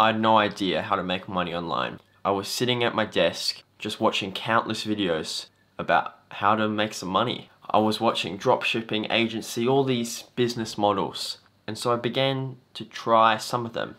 I had no idea how to make money online. I was sitting at my desk just watching countless videos about how to make some money. I was watching dropshipping agency, all these business models. And so I began to try some of them.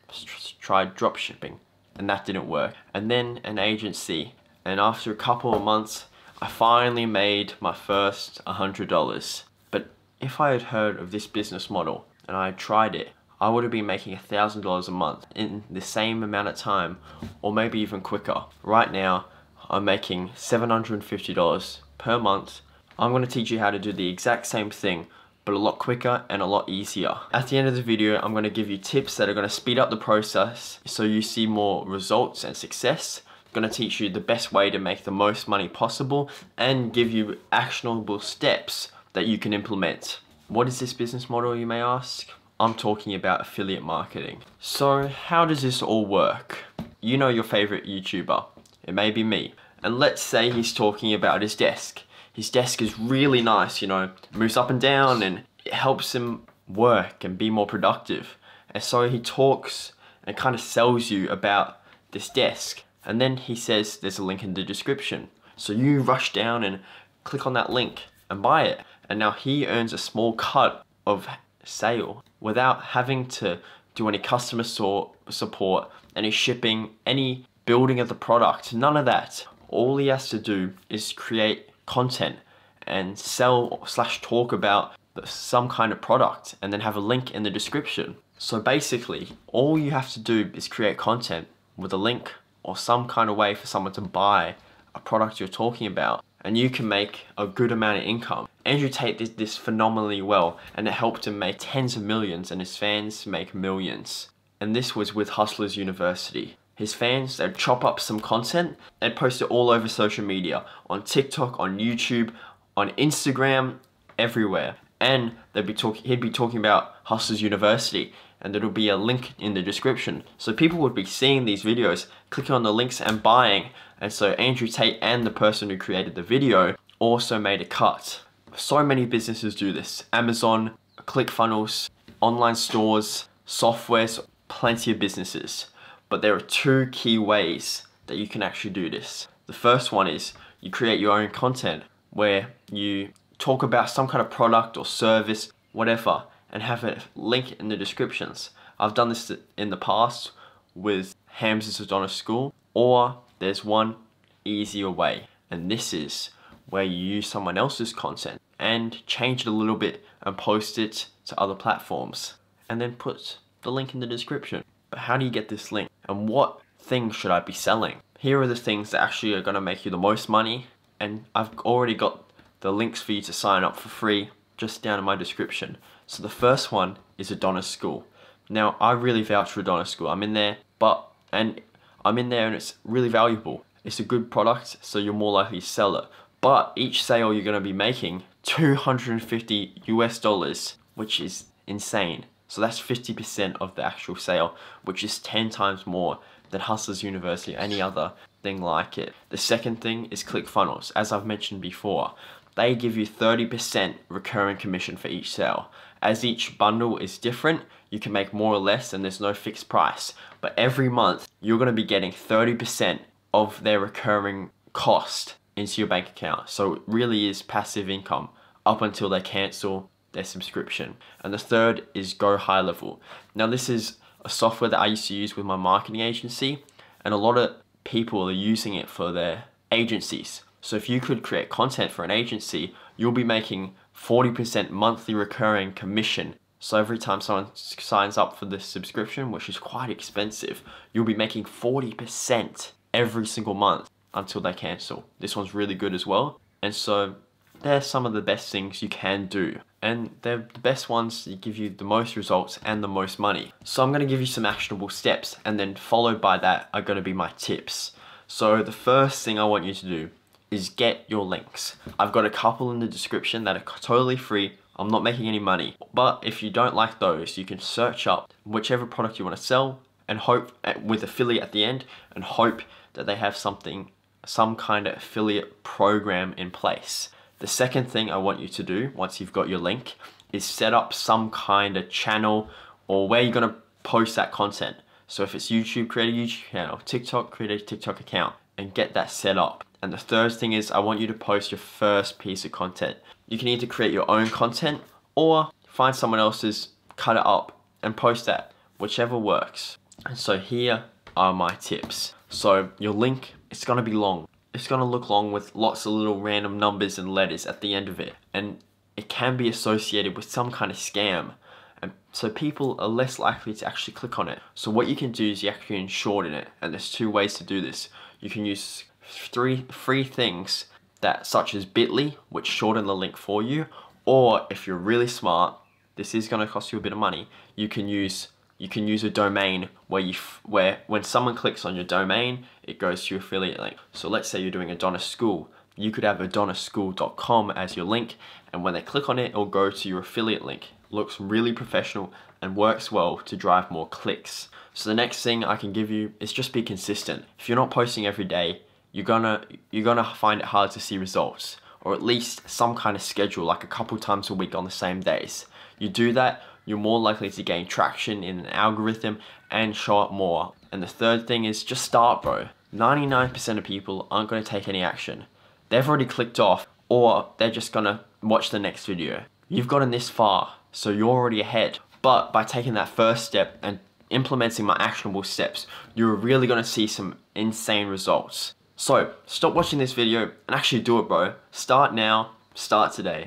Tried dropshipping and that didn't work. And then an agency. And after a couple of months, I finally made my first $100. But if I had heard of this business model and I had tried it, I would have been making $1,000 a month in the same amount of time or maybe even quicker. Right now, I'm making $750 per month. I'm going to teach you how to do the exact same thing but a lot quicker and a lot easier. At the end of the video, I'm going to give you tips that are going to speed up the process so you see more results and success. I'm going to teach you the best way to make the most money possible and give you actionable steps that you can implement. What is this business model you may ask? I'm talking about affiliate marketing. So how does this all work? You know your favorite YouTuber. It may be me. And let's say he's talking about his desk. His desk is really nice, you know, moves up and down and it helps him work and be more productive. And so he talks and kind of sells you about this desk. And then he says there's a link in the description. So you rush down and click on that link and buy it. And now he earns a small cut of sale without having to do any customer support, any shipping, any building of the product, none of that. All he has to do is create content and sell slash talk about some kind of product and then have a link in the description. So basically, all you have to do is create content with a link or some kind of way for someone to buy a product you're talking about and you can make a good amount of income. Andrew Tate did this phenomenally well and it helped him make tens of millions and his fans make millions. And this was with Hustlers University. His fans, they'd chop up some content, they'd post it all over social media, on TikTok, on YouTube, on Instagram, everywhere. And they'd be talking, he'd be talking about Hustlers University and there'll be a link in the description. So people would be seeing these videos, clicking on the links and buying. And so Andrew Tate and the person who created the video also made a cut. So many businesses do this. Amazon, ClickFunnels, online stores, softwares, plenty of businesses. But there are two key ways that you can actually do this. The first one is you create your own content where you talk about some kind of product or service, whatever, and have a link in the descriptions. I've done this in the past with Hamza's Adonis School, or there's one easier way, and this is where you use someone else's content and change it a little bit and post it to other platforms, and then put the link in the description. But how do you get this link? And what things should I be selling? Here are the things that actually are gonna make you the most money, and I've already got the links for you to sign up for free just down in my description. So the first one is Adonis School. Now, I really vouch for Adonis School. I'm in there, but, and I'm in there and it's really valuable. It's a good product, so you're more likely to sell it. But each sale you're gonna be making 250 US dollars, which is insane. So that's 50% of the actual sale, which is 10 times more than Hustlers University or any other thing like it. The second thing is ClickFunnels. As I've mentioned before, they give you 30% recurring commission for each sale. As each bundle is different, you can make more or less and there's no fixed price. But every month, you're gonna be getting 30% of their recurring cost into your bank account. So it really is passive income up until they cancel their subscription. And the third is Go High Level. Now this is a software that I used to use with my marketing agency and a lot of people are using it for their agencies. So if you could create content for an agency, you'll be making 40% monthly recurring commission. So every time someone signs up for this subscription, which is quite expensive, you'll be making 40% every single month until they cancel. This one's really good as well. And so they're some of the best things you can do. And they're the best ones that give you the most results and the most money. So I'm gonna give you some actionable steps and then followed by that are gonna be my tips. So the first thing I want you to do is get your links. I've got a couple in the description that are totally free. I'm not making any money. But if you don't like those, you can search up whichever product you want to sell and hope eh, with affiliate at the end and hope that they have something, some kind of affiliate program in place. The second thing I want you to do once you've got your link is set up some kind of channel or where you're going to post that content. So if it's YouTube, create a YouTube channel. TikTok, create a TikTok account and get that set up. And the third thing is I want you to post your first piece of content. You can either create your own content or find someone else's, cut it up and post that, whichever works. And so here are my tips. So your link, it's gonna be long. It's gonna look long with lots of little random numbers and letters at the end of it. And it can be associated with some kind of scam. And so people are less likely to actually click on it. So what you can do is you actually can shorten it. And there's two ways to do this. You can use three three things that such as bit.ly, which shorten the link for you, or if you're really smart, this is going to cost you a bit of money. You can use you can use a domain where you where when someone clicks on your domain, it goes to your affiliate link. So let's say you're doing Adonis School, you could have adonisschool.com as your link, and when they click on it, it'll go to your affiliate link. Looks really professional and works well to drive more clicks. So the next thing I can give you is just be consistent. If you're not posting every day, you're gonna you're gonna find it hard to see results, or at least some kind of schedule, like a couple times a week on the same days. You do that, you're more likely to gain traction in an algorithm and show up more. And the third thing is just start, bro. 99% of people aren't going to take any action. They've already clicked off or they're just to watch the next video. You've gotten this far, so you're already ahead. But by taking that first step and implementing my actionable steps, you're really going to see some insane results. So, stop watching this video and actually do it, bro. Start now, start today.